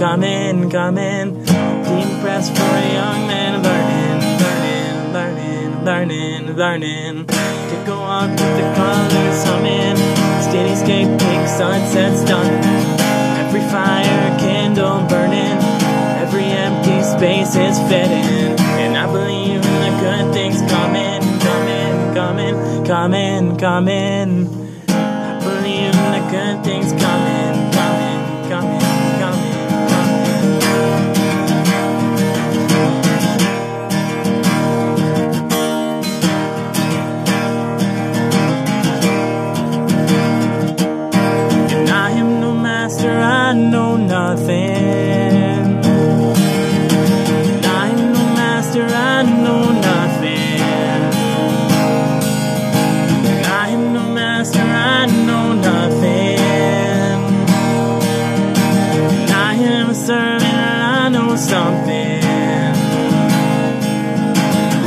coming, coming, coming. Deep breaths for a young man learning, learning, learning, learning, learning. To go on with the colors humming. Steadyscape pink sunsets done. Every fire candle burning. Every empty space is fitting. And I believe in the good things coming, coming, coming, coming, coming. I believe in the good things coming, something.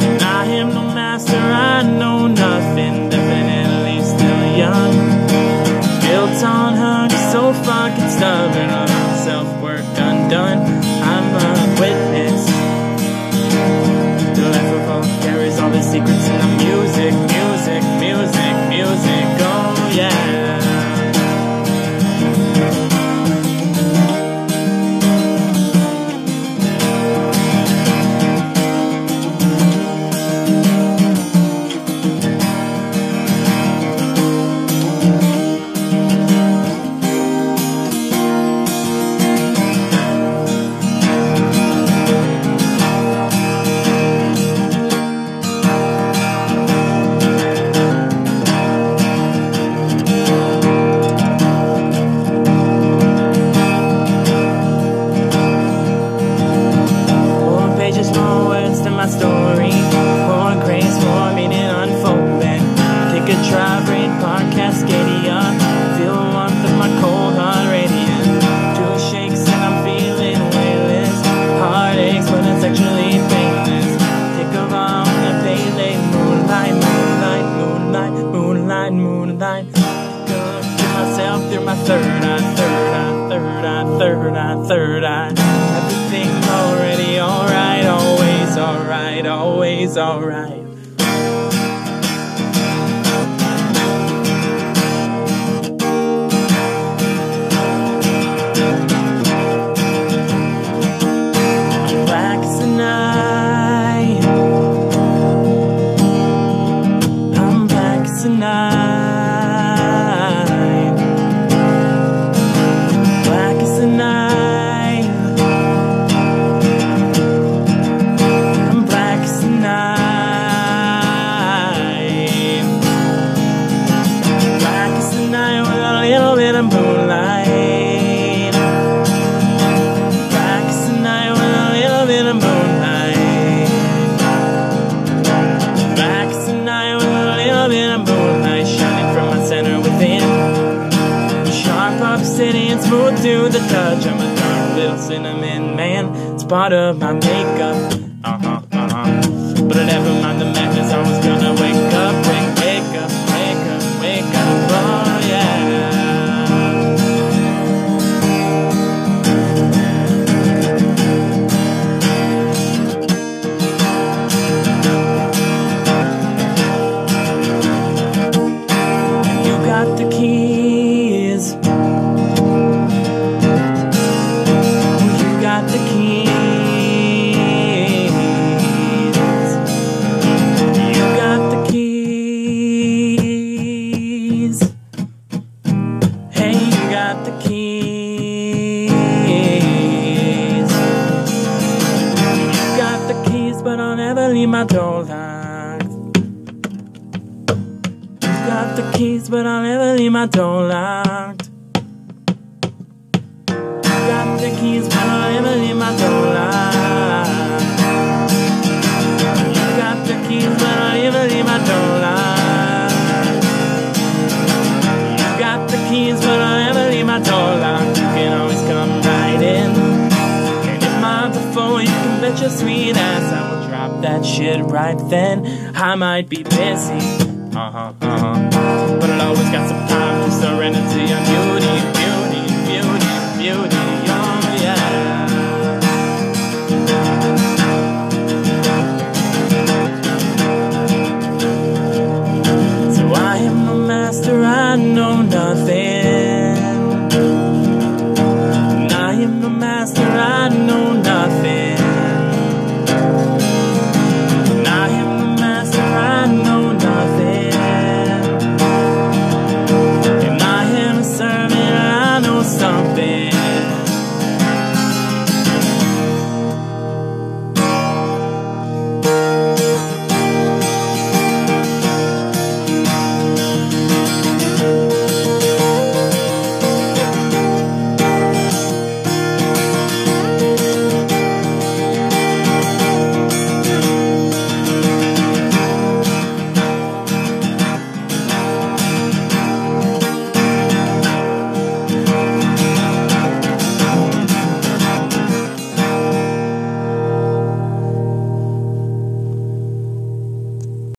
And I am no master, I know nothing. Definitely still young. Built on hunger, so fucking stubborn. All self work undone. To story. More grace, more meaning unfolding. Take a drive, rain park, Cascadia. Feel warmth of my cold heart radiant. Two shakes and I'm feeling weightless. Heartaches, but it's actually painless. Think of all the pale moonlight, moonlight, moonlight, moonlight, moonlight. Take a look myself through my third eye, third eye, third eye, third eye, third eye. Always alright, always alright. The touch. I'm a dark little cinnamon man. It's part of my makeup. Got the keys. You got the keys, but I'll never leave my door locked. You got the keys, but I'll never leave my door locked. You got the keys, but I'll never leave my door locked. Your sweet ass, I will drop that shit right then. I might be busy, uh huh, uh huh, but I'll always got some time to surrender to your music.